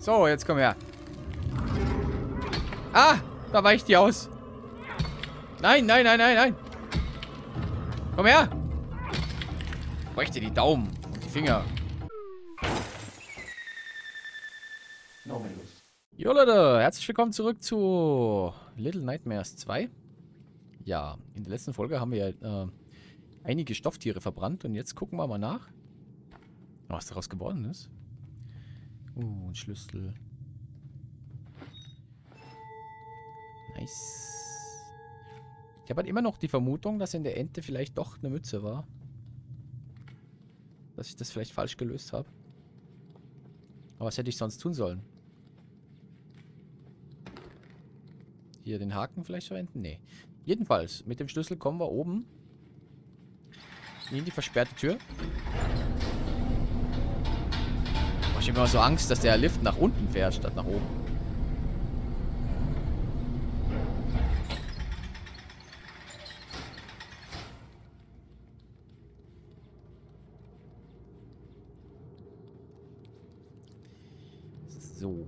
So, jetzt komm her. Ah, da weicht die aus. Nein, nein, nein, nein, nein. Komm her. Brech dir die Daumen und die Finger. Jo Leute, herzlich willkommen zurück zu Little Nightmares 2. Ja, in der letzten Folge haben wir äh, einige Stofftiere verbrannt und jetzt gucken wir mal nach, was daraus geworden ist. Uh, ein Schlüssel. Nice. Ich habe halt immer noch die Vermutung, dass in der Ente vielleicht doch eine Mütze war. Dass ich das vielleicht falsch gelöst habe. Aber was hätte ich sonst tun sollen? Hier den Haken vielleicht verwenden? Nee. Jedenfalls, mit dem Schlüssel kommen wir oben in die versperrte Tür. Ich immer so Angst, dass der Lift nach unten fährt, statt nach oben. So.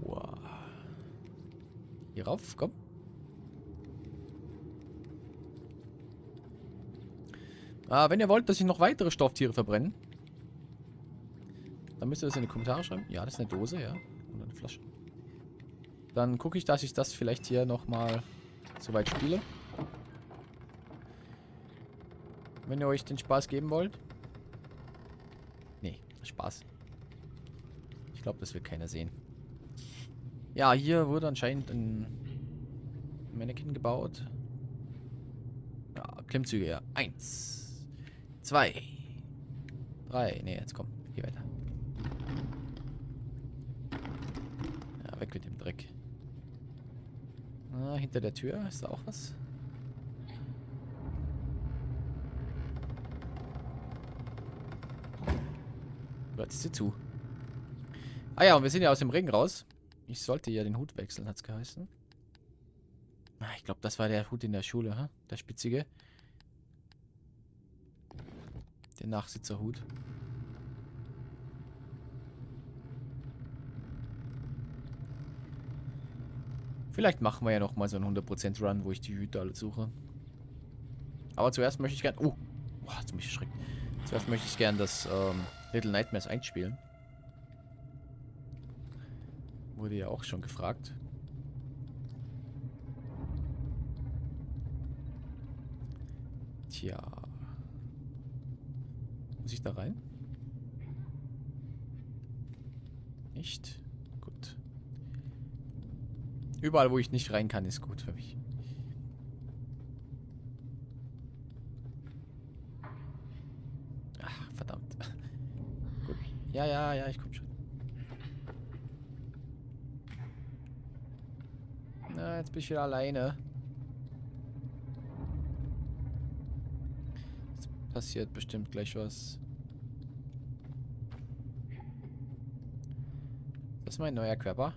Hier rauf, komm. Ah, wenn ihr wollt, dass ich noch weitere Stofftiere verbrenne, dann müsst ihr das in die Kommentare schreiben. Ja, das ist eine Dose, ja. Und eine Flasche. Dann gucke ich, dass ich das vielleicht hier nochmal soweit spiele. Wenn ihr euch den Spaß geben wollt. Nee, Spaß. Ich glaube, das will keiner sehen. Ja, hier wurde anscheinend ein Mannequin gebaut. Ja, Klimmzüge, ja. Eins. Zwei. Drei. Ne, jetzt komm. Geh weiter. Ja, weg mit dem Dreck. Ah, hinter der Tür ist da auch was. Gott, ist sie zu. Ah ja, und wir sind ja aus dem Ring raus. Ich sollte ja den Hut wechseln, hat's geheißen. Ah, ich glaube, das war der Hut in der Schule, ha? Der spitzige. Der Nachsitzerhut. Vielleicht machen wir ja noch mal so einen 100% Run, wo ich die Hüte alle suche. Aber zuerst möchte ich gern... Oh, boah, hat mich erschreckt. Zuerst möchte ich gern das ähm, Little Nightmares einspielen. Wurde ja auch schon gefragt. Tja. Muss ich da rein? Nicht? Überall, wo ich nicht rein kann, ist gut für mich. Ach, verdammt. gut. Ja, ja, ja, ich komm schon. Na, jetzt bin ich wieder alleine. Jetzt passiert bestimmt gleich was. Das ist mein neuer Körper.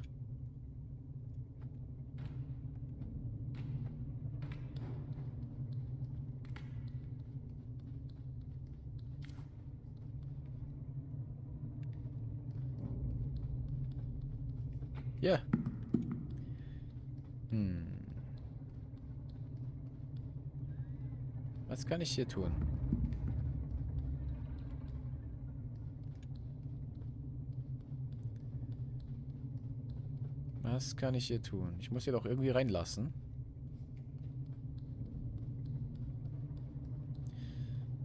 Ja. Hm. Was kann ich hier tun? Was kann ich hier tun? Ich muss hier doch irgendwie reinlassen.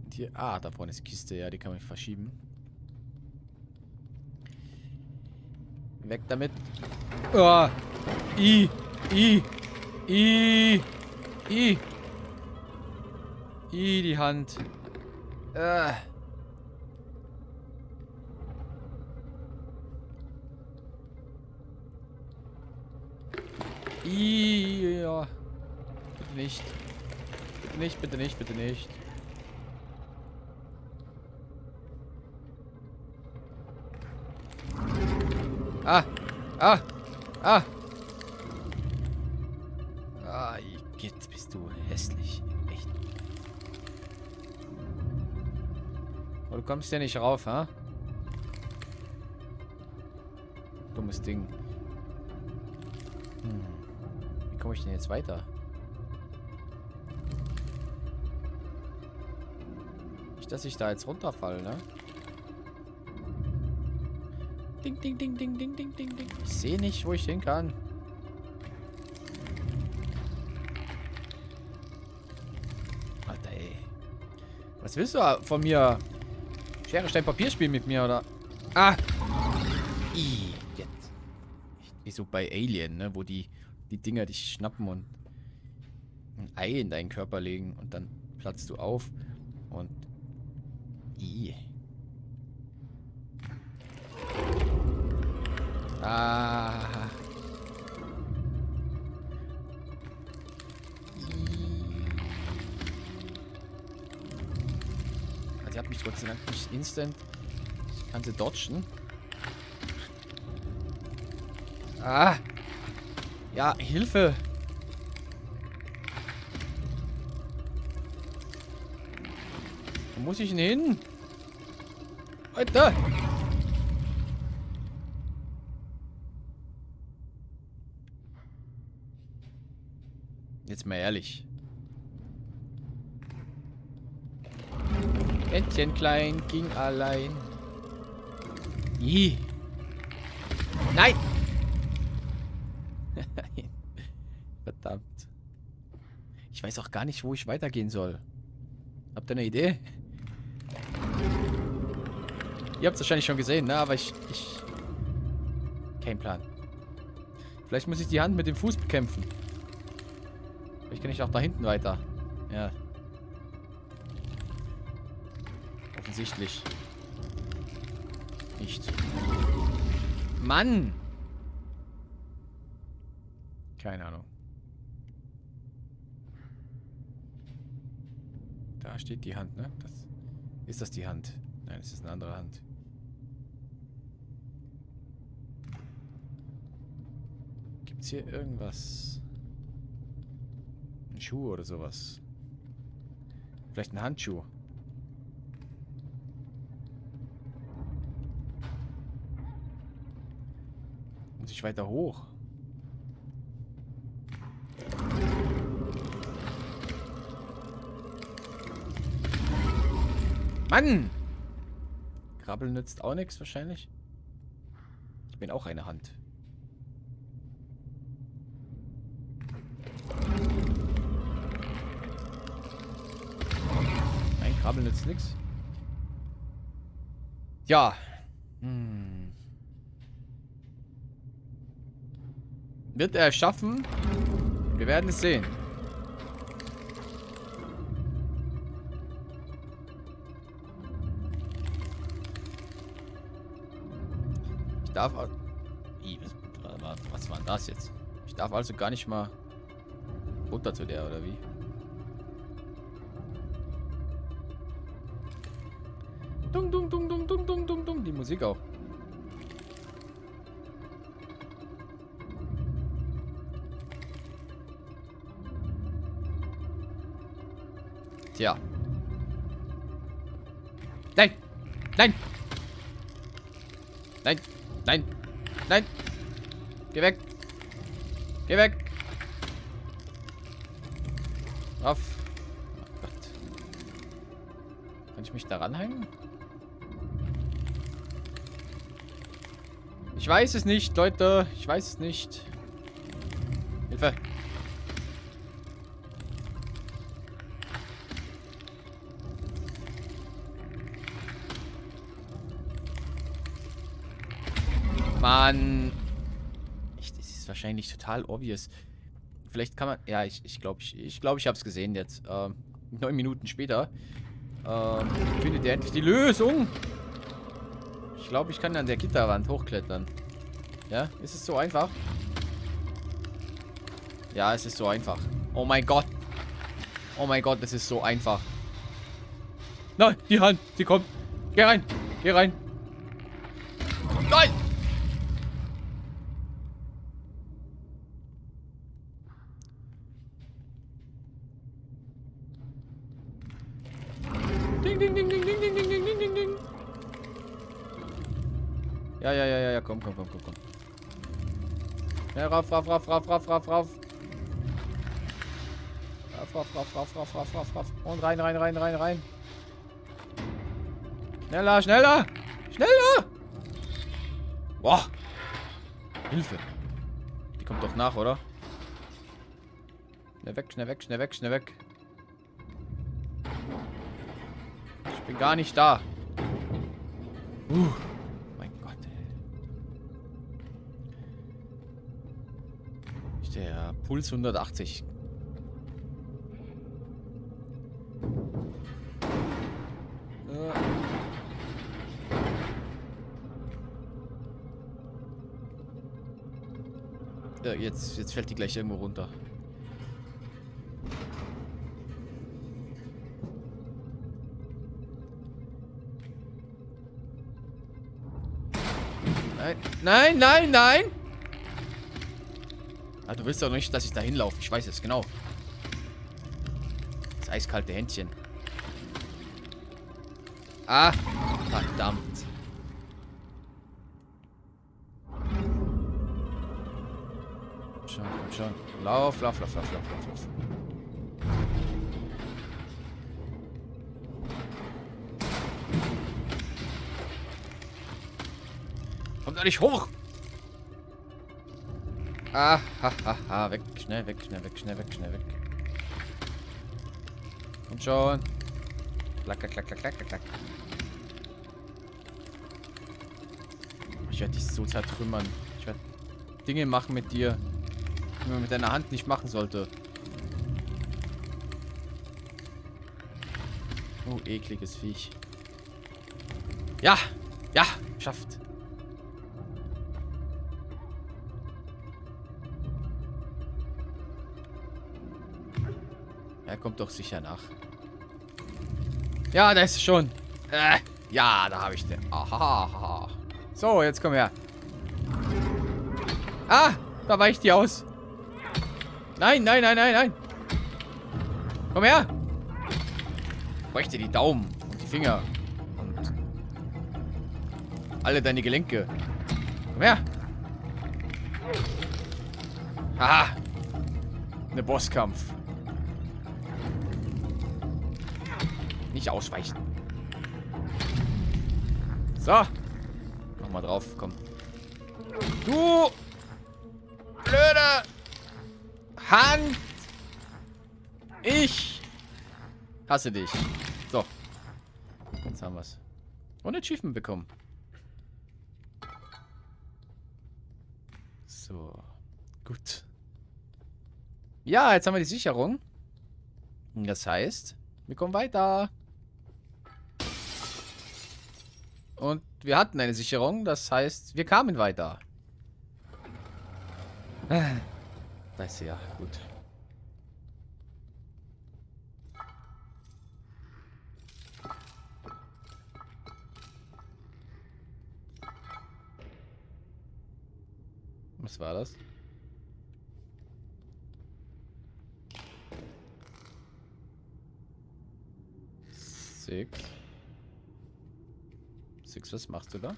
Und hier, ah, da vorne ist Kiste. Ja, die kann man verschieben. Weg damit. Oh, I. I. I. I. I, die Hand. Äh. I, ja. Bitte nicht. Bitte nicht, bitte nicht, bitte nicht. Ah. Ah. Ah. Jetzt bist du hässlich. Echt. Du kommst ja nicht rauf, ha? Dummes Ding. Hm. Wie komme ich denn jetzt weiter? Nicht, dass ich da jetzt runterfalle, ne? Ding, ding, ding, ding, ding, ding, ding, ding. Ich sehe nicht, wo ich hin kann. Alter, ey. Was willst du von mir? Schere, Stein, Papier spielen mit mir, oder? Ah! I, jetzt. Wie so bei Alien, ne? Wo die, die Dinger dich schnappen und ein Ei in deinen Körper legen und dann platzt du auf und I. Ah. Also, sie hat mich trotzdem nicht instant. Ich kann sie dodgen. Ah. Ja, Hilfe. Wo muss ich denn hin? Alter. Jetzt mal ehrlich. Entchen klein ging allein. Ih. Nein! Verdammt. Ich weiß auch gar nicht, wo ich weitergehen soll. Habt ihr eine Idee? Ihr habt es wahrscheinlich schon gesehen, ne? Aber ich, ich... Kein Plan. Vielleicht muss ich die Hand mit dem Fuß bekämpfen. Vielleicht kann ich auch da hinten weiter. Ja. Offensichtlich. Nicht. Mann! Keine Ahnung. Da steht die Hand, ne? Das, ist das die Hand? Nein, es ist eine andere Hand. Gibt es hier irgendwas? Ein Schuh oder sowas? Vielleicht ein Handschuh. Muss ich weiter hoch? Mann! Krabbeln nützt auch nichts wahrscheinlich. Ich bin auch eine Hand. Krabbeln nützt nichts. Ja. Hm. Wird er schaffen? Wir werden es sehen. Ich darf... Was war denn das jetzt? Ich darf also gar nicht mal runter zu der, oder wie? Musik auch. Tja. Nein! Nein! Nein! Nein! Nein! Geh weg! Geh weg! Auf! Oh Gott. Kann ich mich da ranhängen? Weiß es nicht, Leute. Ich weiß es nicht. Hilfe. Mann. Ich, das ist wahrscheinlich total obvious. Vielleicht kann man... Ja, ich glaube, ich, glaube, ich, ich, glaub, ich habe es gesehen jetzt. Ähm, neun Minuten später. Ähm, findet ihr endlich die Lösung. Ich glaube, ich kann an der Gitterwand hochklettern. Ja, ist es so einfach? Ja, es ist so einfach. Oh mein Gott. Oh mein Gott, es ist so einfach. Nein, die Hand, sie kommt. Geh rein, geh rein. Nein! Ding, ding, ding, ding, ding, ding, ding, ding, ding, ding, ja, ja, ja, ja, komm, komm, komm, komm, komm. Schnell rauf, rauf, rauf, rauf, rauf, rauf, rauf. Rauf, rauf, rauf, rauf, rauf, rauf, rauf, rauf. Und rein, rein, rein, rein, rein. Schneller, schneller! Schneller! Boah! Hilfe! Die kommt doch nach, oder? Schnell weg, schnell weg, schnell weg, schnell weg. Ich bin gar nicht da. Uh, Puls 180. Äh, jetzt, jetzt fällt die gleich irgendwo runter. Nein, nein, nein! Ah, du willst doch nicht, dass ich da hinlaufe. Ich weiß es, genau. Das eiskalte Händchen. Ah, verdammt. Schon, komm schon. Lauf, lauf, lauf, lauf, lauf, lauf, lauf. Kommt da nicht hoch! Ah, ha, ha, ha. Weg, schnell weg, schnell weg, schnell weg, schnell weg. Kommt schon. Klack, klack, klack, klack, klack, klack. Ich werde dich so zertrümmern. Ich werde Dinge machen mit dir, die man mit deiner Hand nicht machen sollte. Oh, ekliges Viech. Ja! Ja! Schafft! Er kommt doch sicher nach. Ja, da ist es schon. Äh, ja, da habe ich den. Aha. So, jetzt komm her. Ah, da weicht die aus. Nein, nein, nein, nein, nein. Komm her. Bräuchte die Daumen und die Finger. Und alle deine Gelenke. Komm her. Haha. Eine Bosskampf. Nicht ausweichen. So. Mach mal drauf, komm. Du blöde Hand. Ich hasse dich. So. Jetzt haben wir's. Und Achievement bekommen. So. Gut. Ja, jetzt haben wir die Sicherung. Das heißt, wir kommen weiter. Und wir hatten eine Sicherung, das heißt, wir kamen weiter. Das ist ja gut. Was war das? Six. Six, was machst du da?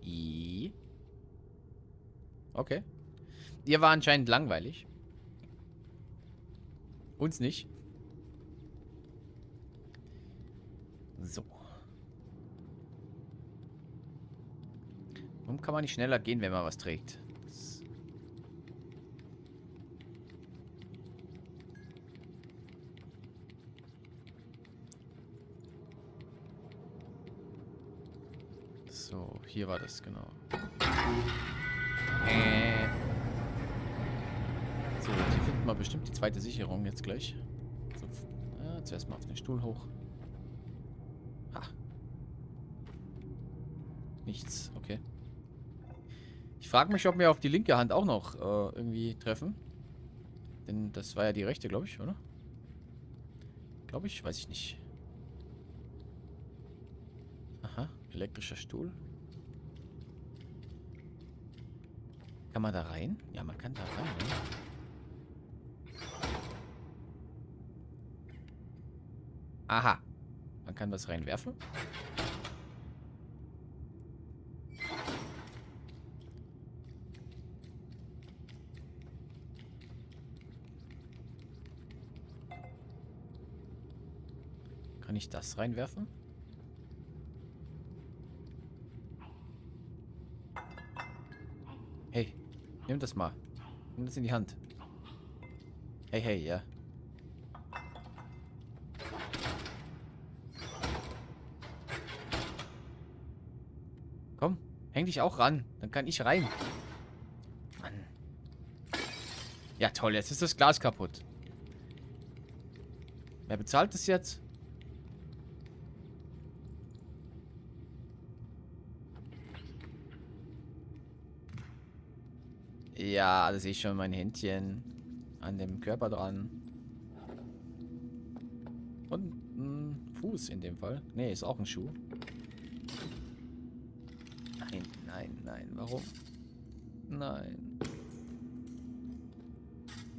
I. Okay. Dir war anscheinend langweilig. Uns nicht. So. Warum kann man nicht schneller gehen, wenn man was trägt? Hier war das, genau. Äh. So, hier finden wir bestimmt die zweite Sicherung jetzt gleich. So, ja, zuerst mal auf den Stuhl hoch. Ha. Nichts, okay. Ich frage mich, ob wir auf die linke Hand auch noch äh, irgendwie treffen. Denn das war ja die rechte, glaube ich, oder? Glaube ich, weiß ich nicht. Aha, elektrischer Stuhl. Kann man da rein? Ja, man kann da rein. Ne? Aha. Man kann was reinwerfen. Kann ich das reinwerfen? Hey, nimm das mal. Nimm das in die Hand. Hey, hey, ja. Komm, häng dich auch ran. Dann kann ich rein. Mann. Ja, toll. Jetzt ist das Glas kaputt. Wer bezahlt das jetzt? Ja, da sehe ich schon mein Händchen an dem Körper dran. Und ein Fuß in dem Fall. Ne, ist auch ein Schuh. Nein, nein, nein. Warum? Nein.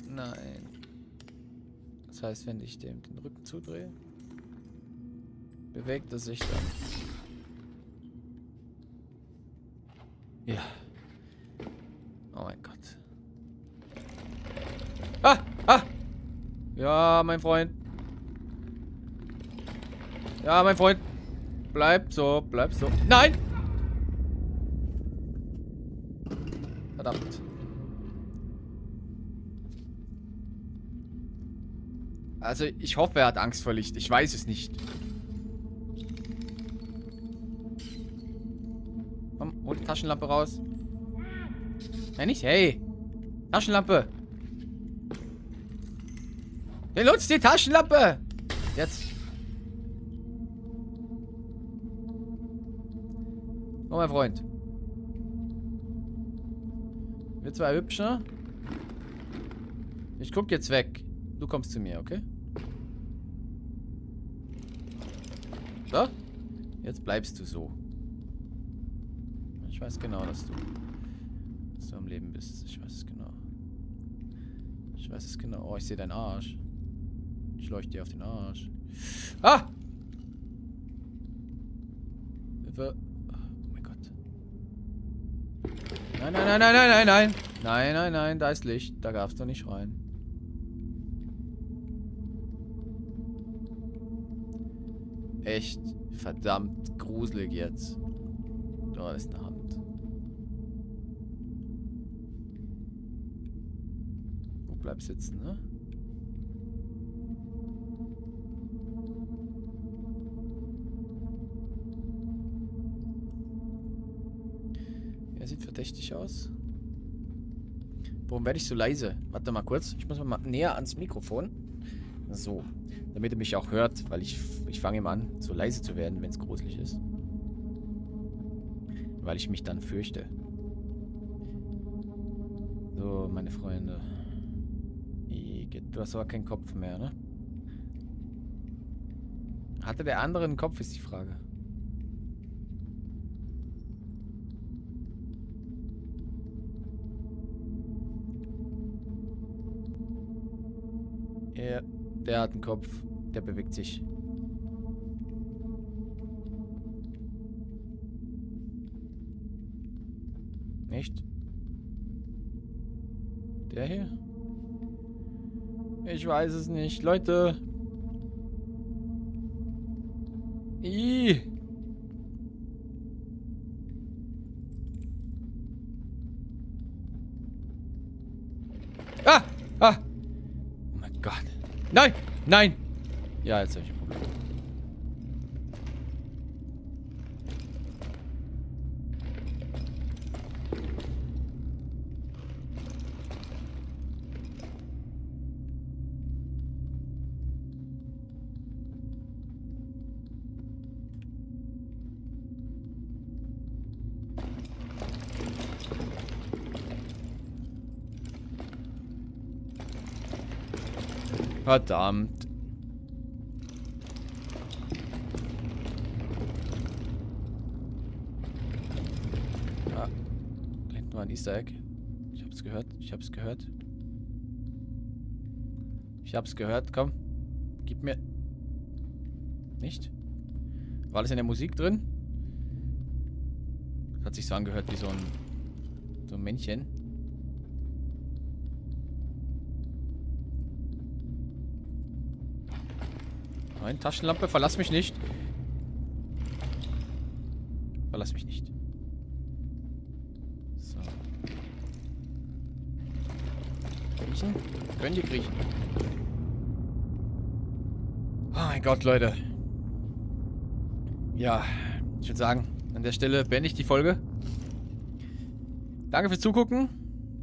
Nein. Das heißt, wenn ich dem den Rücken zudrehe, bewegt er sich dann. Ja. Oh mein Gott. Ah! Ah! Ja, mein Freund. Ja, mein Freund. Bleib so, bleib so. Nein! Verdammt. Also, ich hoffe, er hat Angst vor Licht. Ich weiß es nicht. Komm, hol die Taschenlampe raus. Ja, nicht. Hey. Taschenlampe. Benutzt die Taschenlampe. Jetzt. Oh, mein Freund. Wir zwei hübscher. Ich guck jetzt weg. Du kommst zu mir, okay? So. Jetzt bleibst du so. Ich weiß genau, dass du du am Leben bist. Ich weiß es genau. Ich weiß es genau. Oh, ich sehe deinen Arsch. Ich leuchte dir auf den Arsch. Ah! Oh mein Gott. Nein, nein, nein, nein, nein, nein, nein. Nein, nein, nein, da ist Licht. Da darfst du nicht rein. Echt verdammt gruselig jetzt. Da ist eine bleib sitzen, ne? Er sieht verdächtig aus. Warum werde ich so leise? Warte mal kurz. Ich muss mal näher ans Mikrofon. So. Damit er mich auch hört, weil ich, ich fange ihm an, so leise zu werden, wenn es gruselig ist. Weil ich mich dann fürchte. So, meine Freunde. Du hast aber keinen Kopf mehr, ne? Hatte der andere einen Kopf, ist die Frage. Ja, der hat einen Kopf. Der bewegt sich. Nicht? Der hier? Ich weiß es nicht. Leute. I. Ah! Ah! Oh mein Gott. Nein! Nein! Ja, jetzt habe ich Verdammt. Ah, da hinten war ein Easter Egg. Ich hab's gehört. Ich hab's gehört. Ich hab's gehört. Komm. Gib mir. Nicht? War das in der Musik drin? Das hat sich so angehört wie so ein, so ein Männchen. Nein, Taschenlampe, verlass mich nicht. Verlass mich nicht. So. Griechen? Können die Griechen? Oh mein Gott, Leute. Ja, ich würde sagen, an der Stelle beende ich die Folge. Danke fürs Zugucken.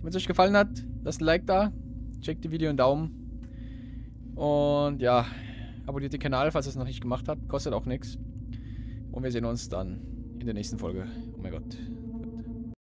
Wenn es euch gefallen hat, lasst ein Like da. Checkt die Video einen Daumen. Und ja, abonniert den Kanal, falls ihr es noch nicht gemacht habt. Kostet auch nichts. Und wir sehen uns dann in der nächsten Folge. Oh mein Gott.